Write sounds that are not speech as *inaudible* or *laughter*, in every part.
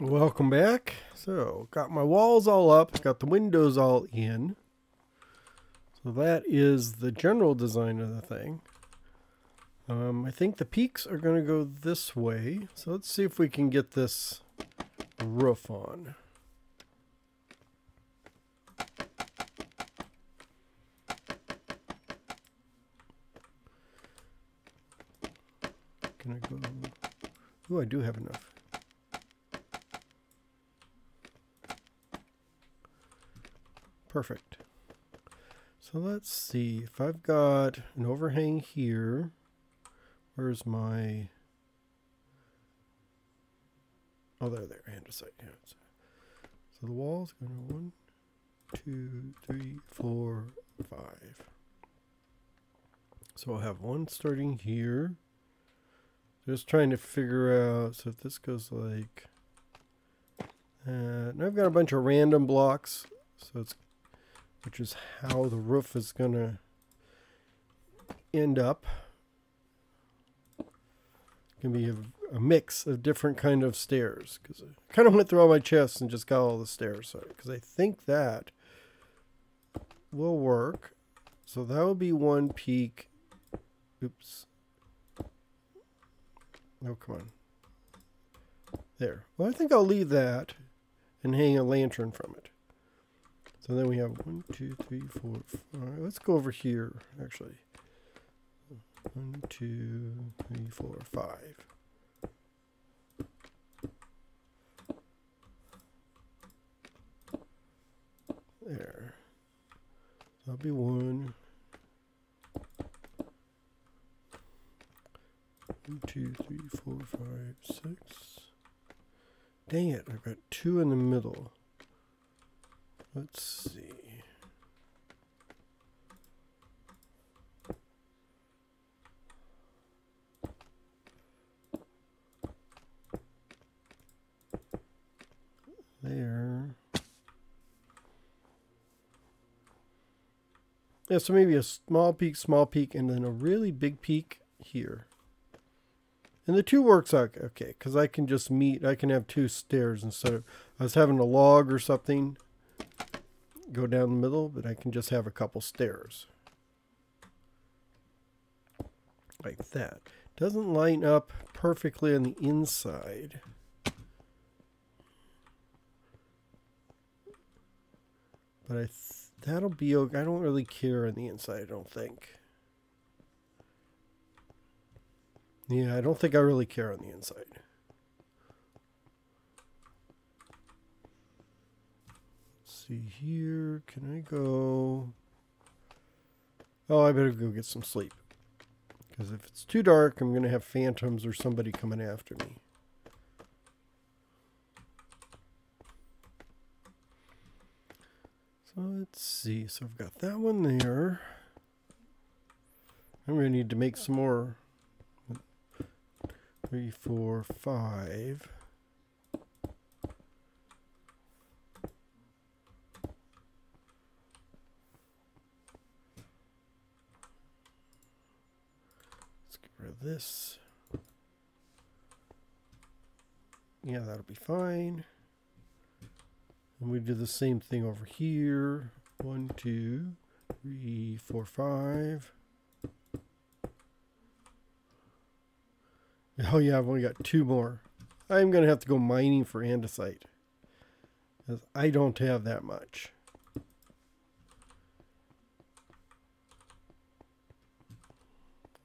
Welcome back. So, got my walls all up, got the windows all in. So that is the general design of the thing. Um, I think the peaks are going to go this way. So let's see if we can get this roof on. Can I go? Oh, I do have enough. Perfect. So let's see if I've got an overhang here. Where's my... Oh, there, there, andesite. Yeah. So the wall's going to one, two, three, four, five. So I'll have one starting here. Just trying to figure out, so if this goes like... Uh, and I've got a bunch of random blocks, so it's which is how the roof is going to end up. To be a, a, mix of different kind of stairs because I kind of went through all my chests and just got all the stairs So because I think that will work. So that would be one peak. Oops. Oh, come on. There. Well, I think I'll leave that and hang a lantern from it. So then we have one, two, three, four, five. Let's go over here, actually. One, two, three, four, five. There. That'll be one. Two, three, four, five, six. Dang it, I've got two in the middle. Let's see. There. Yeah, so maybe a small peak, small peak, and then a really big peak here. And the two works out okay, because I can just meet, I can have two stairs instead of, I was having a log or something go down the middle, but I can just have a couple stairs. Like that. Doesn't line up perfectly on the inside. But I that'll be okay. I don't really care on the inside, I don't think. Yeah, I don't think I really care on the inside. Let's see here. Can I go? Oh, I better go get some sleep. Because if it's too dark, I'm going to have phantoms or somebody coming after me. So let's see. So I've got that one there. I'm going to need to make some more. Three, four, five. Let's get rid of this. Yeah, that'll be fine. And we do the same thing over here. One, two, three, four, five. Oh yeah, I've only got two more. I'm going to have to go mining for andesite. Because I don't have that much.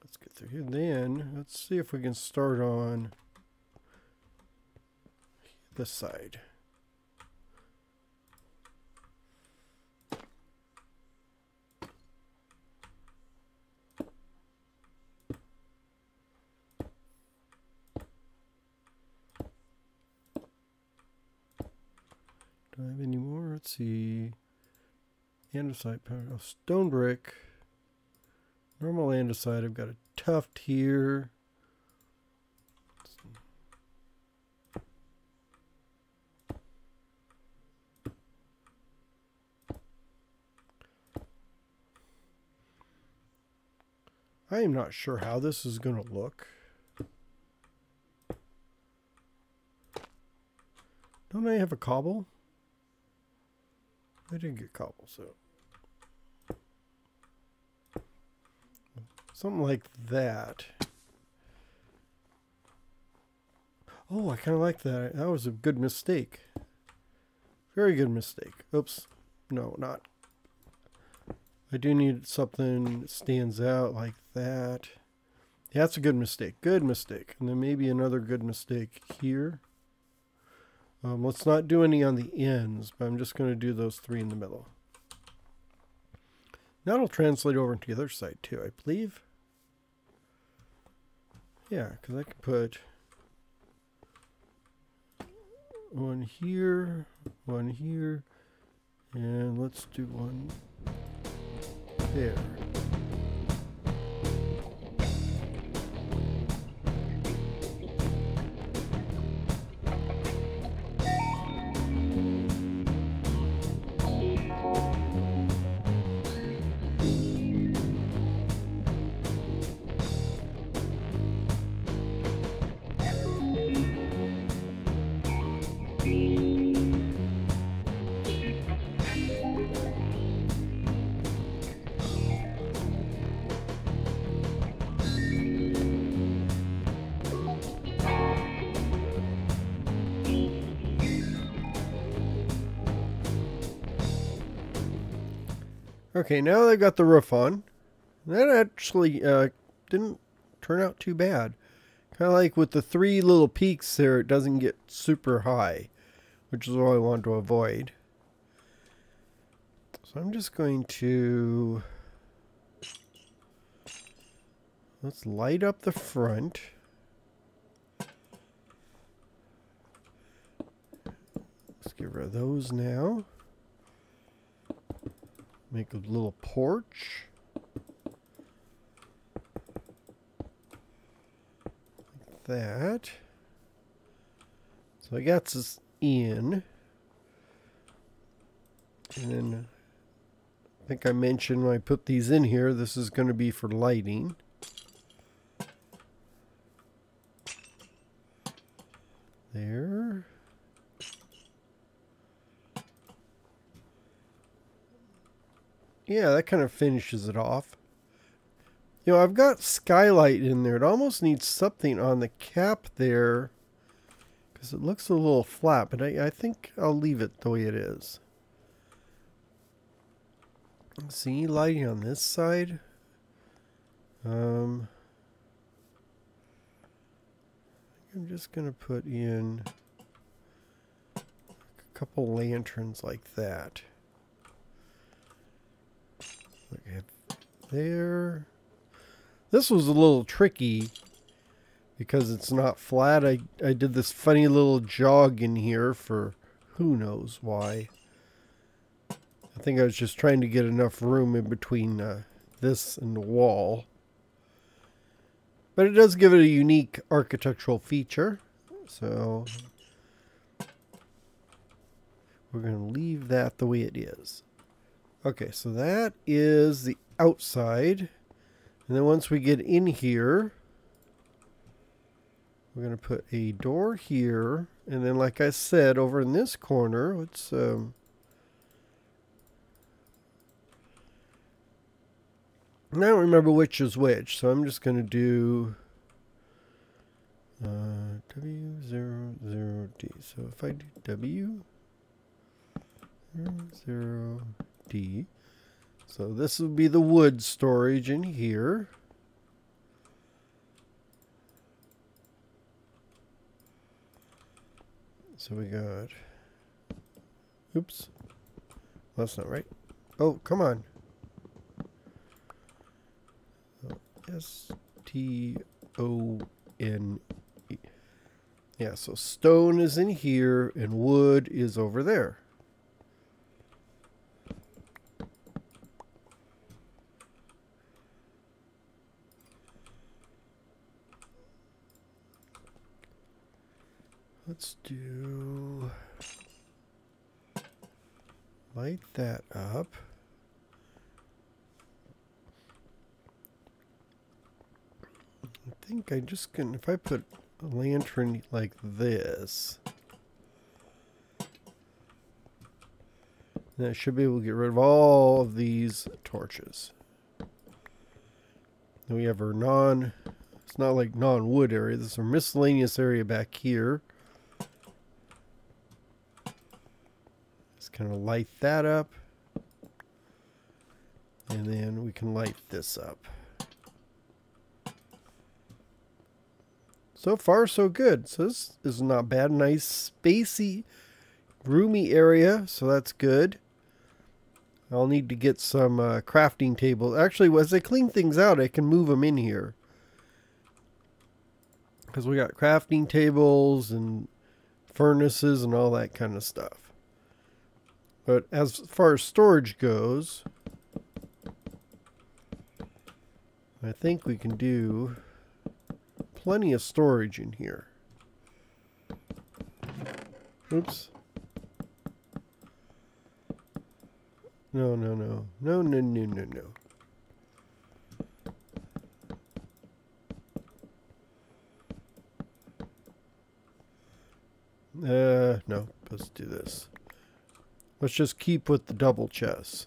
Let's get through here. Then let's see if we can start on this side. Do I have any more? Let's see. Andesite power. stone brick. Normal andesite. I've got a tuff here. I am not sure how this is going to look. Don't I have a cobble? I didn't get cobble, so. Something like that. Oh, I kind of like that. That was a good mistake. Very good mistake. Oops. No, not. I do need something that stands out like that. Yeah, that's a good mistake. Good mistake. And then maybe another good mistake here. Um, let's not do any on the ends, but I'm just going to do those three in the middle. That'll translate over into the other side too, I believe. Yeah, because I can put one here, one here, and let's do one there. Okay, now they've got the roof on. That actually uh, didn't turn out too bad. Kind of like with the three little peaks there, it doesn't get super high, which is what I want to avoid. So I'm just going to... Let's light up the front. Let's get rid of those now. Make a little porch. Like that. So I got this in. And then I think I mentioned when I put these in here, this is going to be for lighting. Yeah, that kind of finishes it off. You know, I've got skylight in there. It almost needs something on the cap there. Because it looks a little flat. But I, I think I'll leave it the way it is. See, lighting on this side. Um, I'm just going to put in a couple lanterns like that there. This was a little tricky because it's not flat. I, I did this funny little jog in here for who knows why. I think I was just trying to get enough room in between uh, this and the wall. But it does give it a unique architectural feature. So we're going to leave that the way it is. Okay, so that is the outside. And then once we get in here, we're going to put a door here. And then like I said, over in this corner, let's... Um, I don't remember which is which, so I'm just going to do uh, W00D. So if I do W, 0, D. So this would be the wood storage in here. So we got, oops, that's not right. Oh, come on. S T O N E. Yeah, so stone is in here and wood is over there. Let's do... Light that up. I think I just can, if I put a lantern like this, then I should be able to get rid of all of these torches. Then we have our non, it's not like non-wood area, this is our miscellaneous area back here. Kind of light that up. And then we can light this up. So far, so good. So this is not bad. Nice, spacey, roomy area. So that's good. I'll need to get some uh, crafting tables. Actually, as I clean things out, I can move them in here. Because we got crafting tables and furnaces and all that kind of stuff. But as far as storage goes, I think we can do plenty of storage in here. Oops. No, no, no. No, no, no, no, no. Uh, no. Let's do this. Let's just keep with the double chest.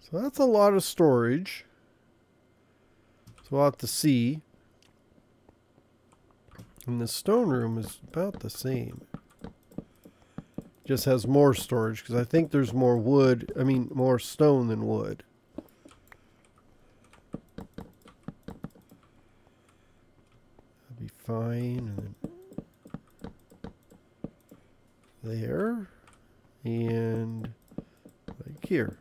So that's a lot of storage. So we'll have to see. And the stone room is about the same. Just has more storage because I think there's more wood, I mean more stone than wood. That'd be fine. And then there. And like here.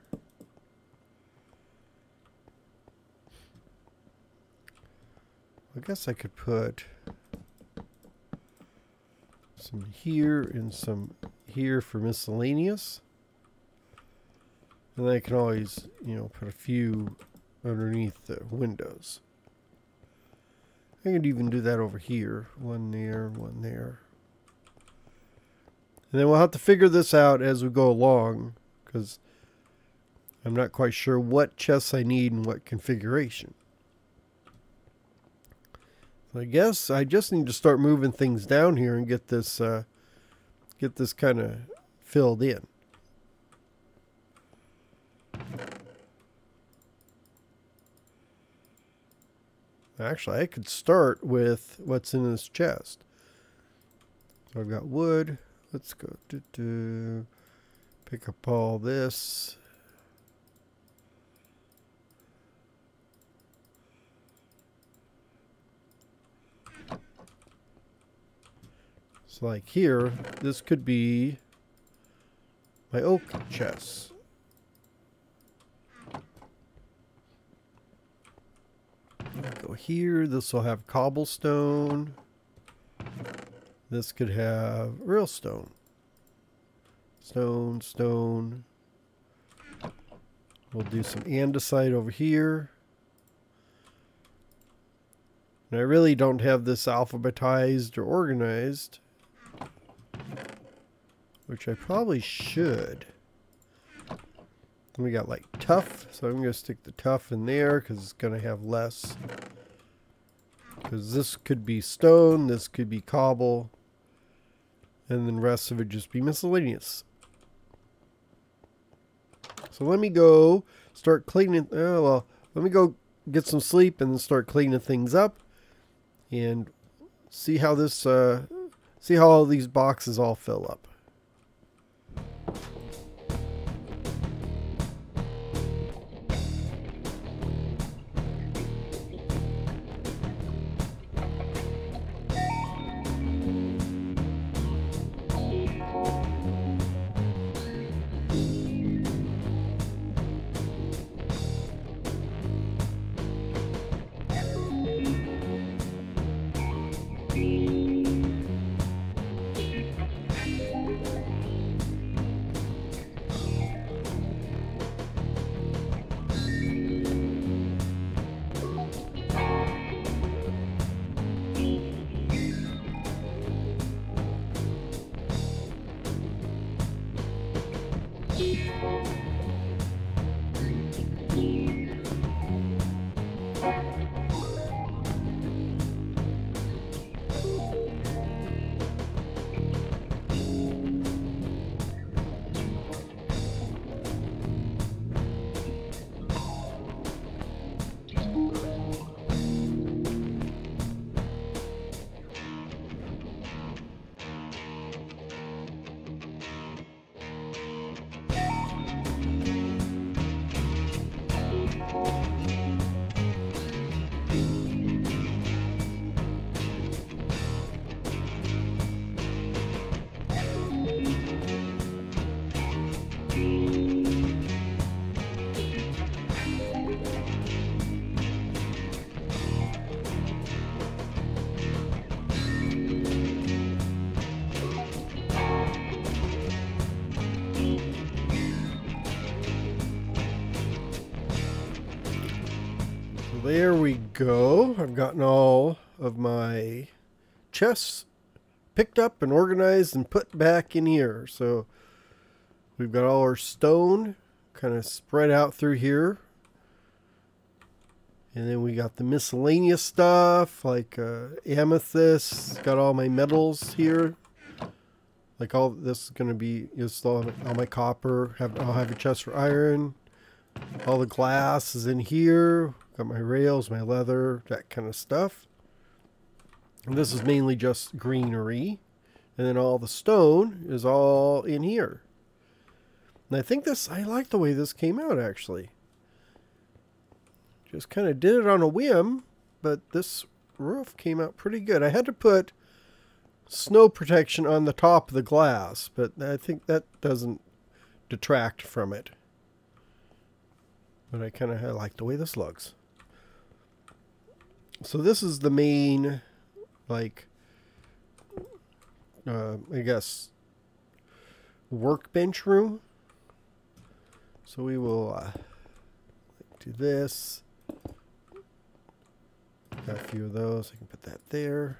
I guess I could put some here and some here for miscellaneous. And I can always, you know, put a few underneath the windows. I could even do that over here. One there, one there. And then we'll have to figure this out as we go along because I'm not quite sure what chests I need and what configuration. I guess I just need to start moving things down here and get this uh, get this kind of filled in. Actually, I could start with what's in this chest. So I've got wood. Let's go to, to pick up all this. So like here, this could be my oak chest. Go here, this will have cobblestone. This could have real stone. Stone, stone. We'll do some andesite over here. And I really don't have this alphabetized or organized which I probably should. we got like tuff, so I'm going to stick the tuff in there because it's going to have less. Because this could be stone, this could be cobble, and then the rest of it just be miscellaneous. So let me go start cleaning, oh well, let me go get some sleep and start cleaning things up and see how this, uh, see how all these boxes all fill up. Go. I've gotten all of my chests picked up and organized and put back in here. So we've got all our stone kind of spread out through here. And then we got the miscellaneous stuff like uh, amethyst. Got all my metals here. Like all this is going to be just all, all my copper. Have I'll have a chest for iron. All the glass is in here. Got my rails, my leather, that kind of stuff. And this is mainly just greenery. And then all the stone is all in here. And I think this, I like the way this came out actually. Just kind of did it on a whim, but this roof came out pretty good. I had to put snow protection on the top of the glass, but I think that doesn't detract from it. But I kind of like the way this looks. So this is the main, like, uh, I guess, workbench room. So we will uh, do this. Got a few of those. I can put that there.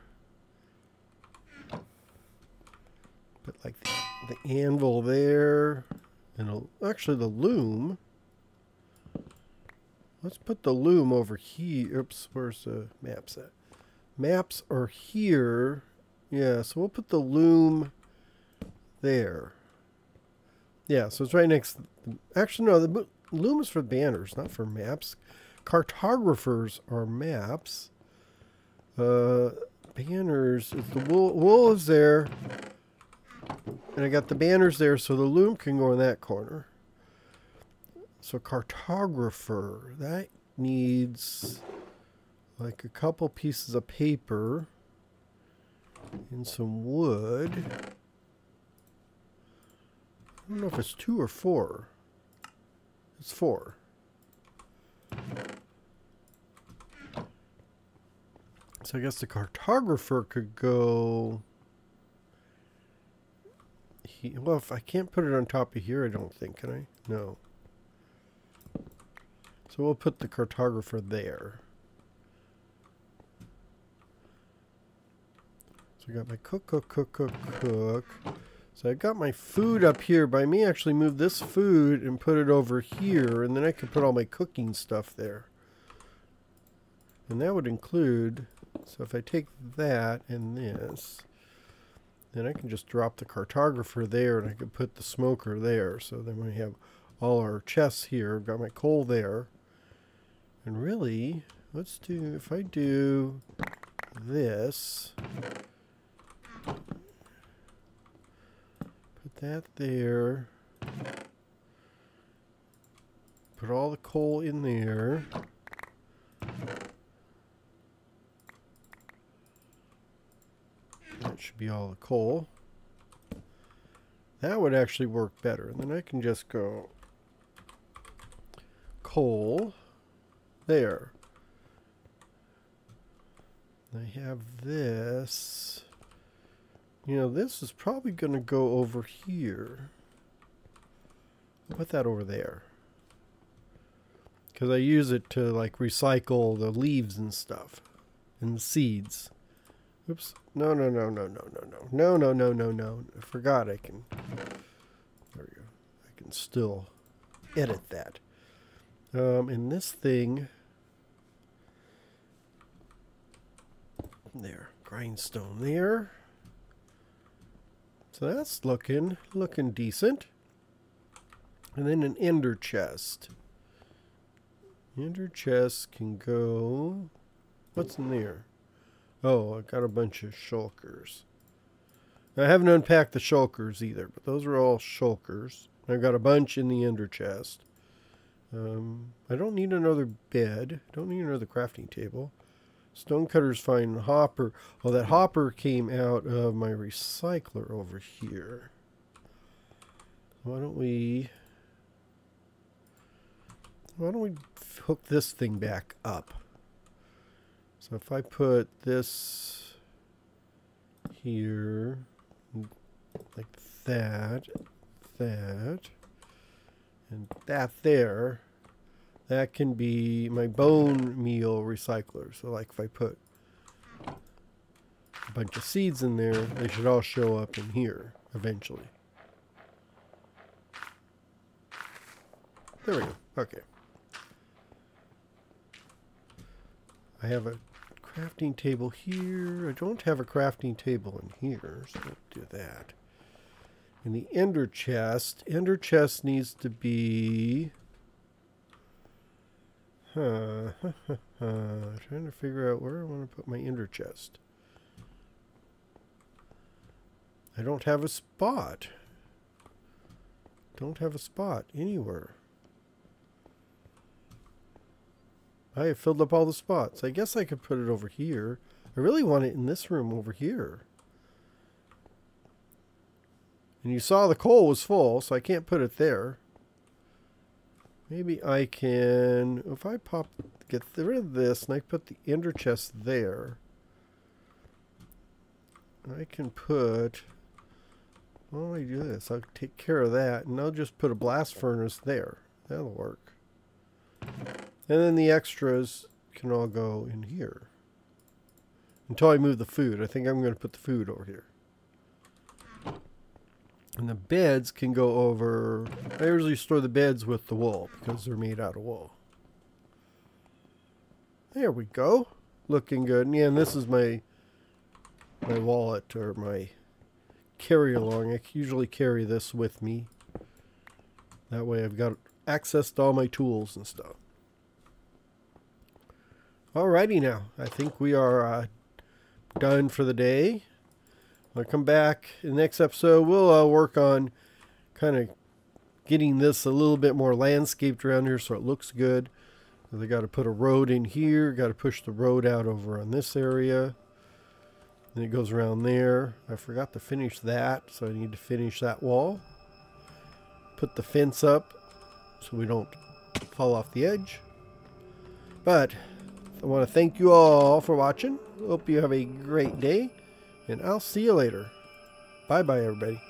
Put like the, the anvil there. And actually the loom. Let's put the loom over here. Oops, where's the maps at? Maps are here. Yeah, so we'll put the loom there. Yeah, so it's right next. Actually, no, the loom is for banners, not for maps. Cartographers are maps. Uh, banners, the wool, wool is there. And I got the banners there, so the loom can go in that corner. So cartographer, that needs like a couple pieces of paper and some wood. I don't know if it's two or four. It's four. So I guess the cartographer could go... He, well, if I can't put it on top of here, I don't think, can I? No. So we'll put the cartographer there. So I got my cook, cook, cook, cook, cook. So I got my food up here, I may actually move this food and put it over here, and then I can put all my cooking stuff there. And that would include, so if I take that and this, then I can just drop the cartographer there, and I can put the smoker there. So then we have all our chests here. Got my coal there. And really, let's do, if I do this, put that there, put all the coal in there, that should be all the coal. That would actually work better. And then I can just go coal there. I have this. You know, this is probably going to go over here. Put that over there. Because I use it to, like, recycle the leaves and stuff. And the seeds. Oops. No, no, no, no, no, no, no. No, no, no, no, no. I forgot I can... There we go. I can still edit that. Um, and this thing... There, grindstone there. So that's looking looking decent. And then an ender chest. Ender chest can go. What's in there? Oh, I got a bunch of shulkers. I haven't unpacked the shulkers either, but those are all shulkers. I've got a bunch in the ender chest. Um, I don't need another bed. Don't need another crafting table. Stonecutter's fine. Hopper. Oh, that hopper came out of my recycler over here. Why don't we... Why don't we hook this thing back up? So if I put this here, like that, that, and that there, that can be my bone meal recycler. So like if I put a bunch of seeds in there, they should all show up in here eventually. There we go. Okay. I have a crafting table here. I don't have a crafting table in here, so I'll do that. In the ender chest, ender chest needs to be... Huh. *laughs* Trying to figure out where I want to put my ender chest. I don't have a spot. Don't have a spot anywhere. I have filled up all the spots. I guess I could put it over here. I really want it in this room over here. And you saw the coal was full, so I can't put it there. Maybe I can, if I pop, get rid of this and I put the ender chest there. I can put, well, I do this. I'll take care of that and I'll just put a blast furnace there. That'll work. And then the extras can all go in here. Until I move the food. I think I'm going to put the food over here. And the beds can go over... I usually store the beds with the wool because they're made out of wool. There we go. Looking good. And yeah, and this is my my wallet or my carry along. I usually carry this with me. That way I've got access to all my tools and stuff. Alrighty now. I think we are uh, done for the day. I'll come back in the next episode. We'll uh, work on kind of getting this a little bit more landscaped around here so it looks good. They got to put a road in here. Got to push the road out over on this area. Then it goes around there. I forgot to finish that, so I need to finish that wall. Put the fence up so we don't fall off the edge. But I want to thank you all for watching. Hope you have a great day, and I'll see you later. Bye bye, everybody.